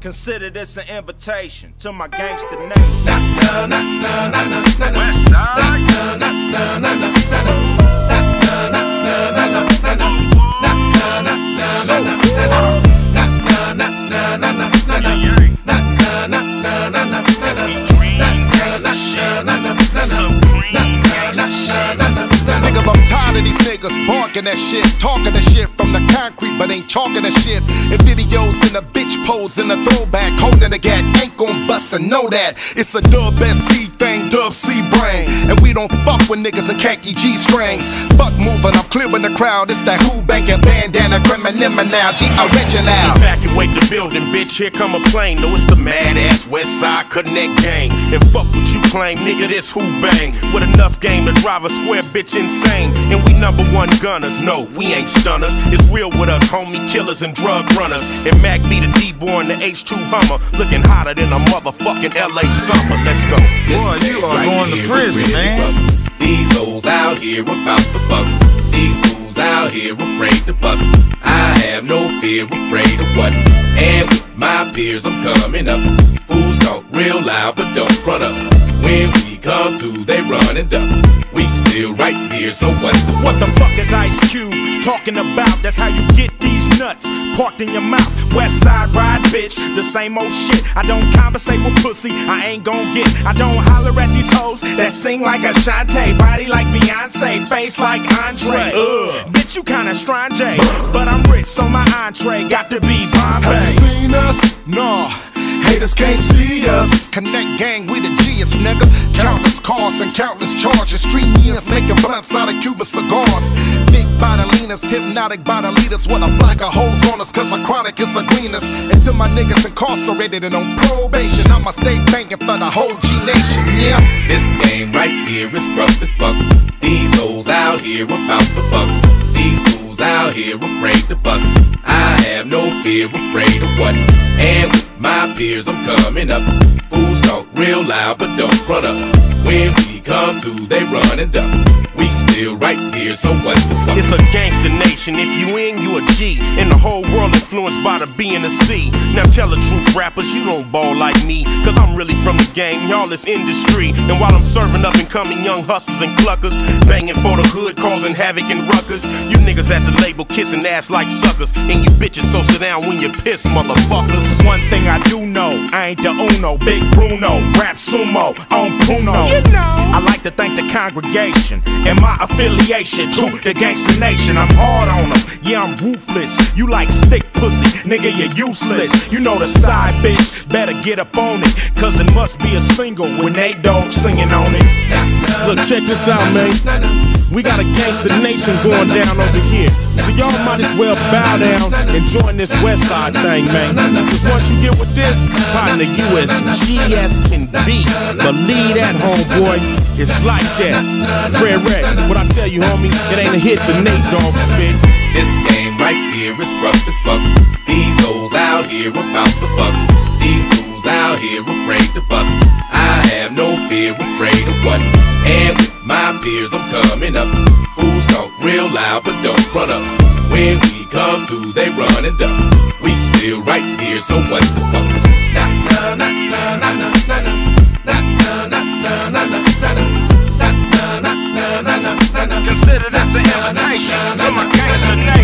Consider this an invitation to my gangster nation. Barking that shit, talking that shit from the concrete, but ain't talking that shit. In videos in a bitch pose in a throwback, holding a gat, ain't gon' bust and know that. It's a dub SC thing, dub C brain. And we don't fuck with niggas in khaki G strings. Fuck moving, I'm clearing the crowd. It's that who banking bandana, criminal now, the original. Evacuate the building, bitch, here come a plane. No, it's the mad ass Connect gang. And fuck what you claim, nigga, this who bang. With enough game to drive a square bitch insane. And we number one gunners, no, we ain't stunners. It's real with us, homie killers and drug runners. And Mack be the D-born, the H2 Hummer. Looking hotter than a motherfucking LA summer. Let's go. Boy, you are right going to prison, man. These hoes out here about the bucks. These fools out here afraid to bust. I have no fear, afraid of what? And with my peers, I'm coming up. Fools talk real loud, but don't run up. When we come through, they run and duck. We still right here, so what the What the fuck is Ice Cube talking about? That's how you get these nuts parked in your mouth. West side ride, bitch, the same old shit. I don't conversate with pussy, I ain't gon' get. I don't holler at these hoes that sing like Ashanti, body like Beyonce, face like Andre. Ugh, bitch, you kinda strange, but I'm so my entree got to be Bombay. Have you seen us? No. Haters can't see us. Connect gang, we the G's, nigga. Countless cars and countless charges. Street means making blunts out of Cuban cigars. Big bodilinas, hypnotic body leaders. What a black of holes on us, cause a chronic is a greenest. Until my niggas incarcerated and on probation, I'ma stay banking for the whole G Nation, yeah. This game right here is rough as fuck. These hoes out here about the bucks. Out here afraid to bust. I have no fear, afraid of what? And with my peers, I'm coming up. Fools talk real loud, but don't run up. When we come through, they run and duck. We still right here, so what the fuck? It's a gangster nation. If you in, you a G. And the whole world influenced by the B and the C. Now tell the truth, rappers, you don't ball like me. Cause I'm really from the game, y'all is industry. And while I'm serving up and coming young hustlers and cluckers, banging for the hood, causing havoc and ruckus, you niggas at the label kissing ass like suckers. And you bitches so sit down when you piss, motherfuckers. One thing I do know, I ain't the Uno, Big Bruno, rap sumo, on Puno. You know. I like to thank the congregation and my affiliation to the gangster nation. I'm hard on them, yeah, I'm ruthless. You like stick pussy, nigga, you're useless. You know the side bitch, better get up on it, cause it must be a single when they dog singing on it. Look, check this out, man. We got a gangster nation going down over here. So y'all might as well bow down and join this West Side thing, man. Cause once you get with this, partner, you as GS can be. Believe that, homeboy. It's like that. Fred Red, what I you, homie, it ain't a hit to Nate Dogg spit. This game right here is rough as fuck. These hoes out here about the bucks. These fools out here afraid to bust. I have no fear, afraid of what? And with my peers, I'm coming up. Fools talk real loud, but don't run up. When we come through, they run and duck. We still right here, so what the fuck? I'm a my gangster nice.